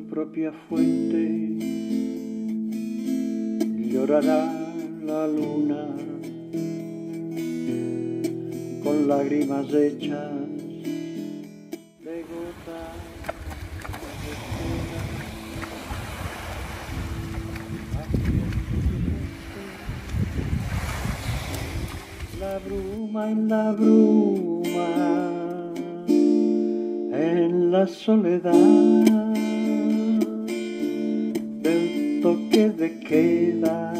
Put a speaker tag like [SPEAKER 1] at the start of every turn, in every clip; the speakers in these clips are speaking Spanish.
[SPEAKER 1] propia fuente llorará la luna con lágrimas hechas de gotas La bruma en la bruma, en la soledad queda,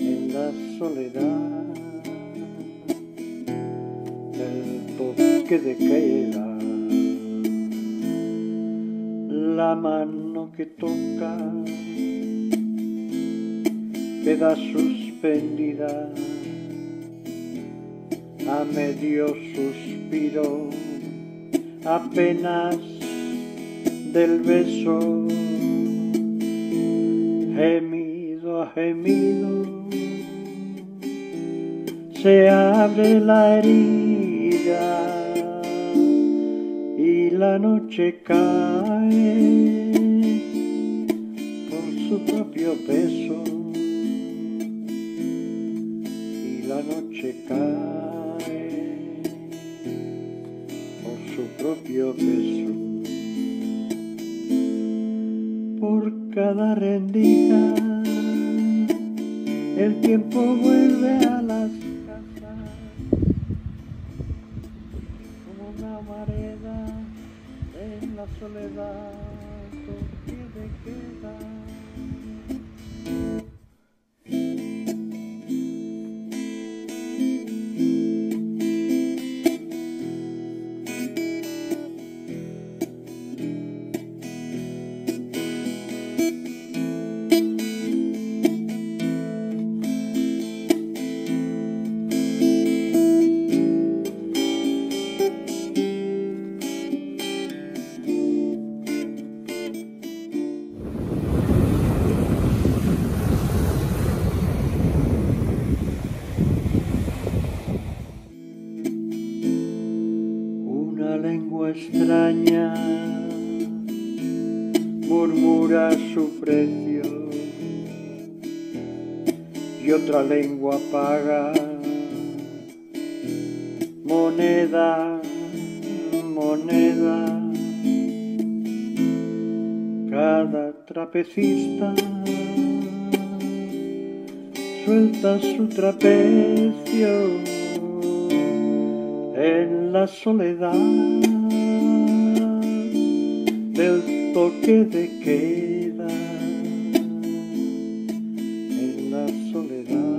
[SPEAKER 1] en la soledad del toque de queda. La mano que toca queda suspendida a medio suspiro, apenas del beso, gemido gemido, se abre la herida y la noche cae por su propio peso y la noche cae por su propio peso. Por cada rendija el tiempo vuelve a las casas como una mareda en la soledad toque de queda. Lengua extraña murmura su precio y otra lengua paga moneda, moneda. Cada trapecista suelta su trapecio en la soledad. Del toque de queda, en la soledad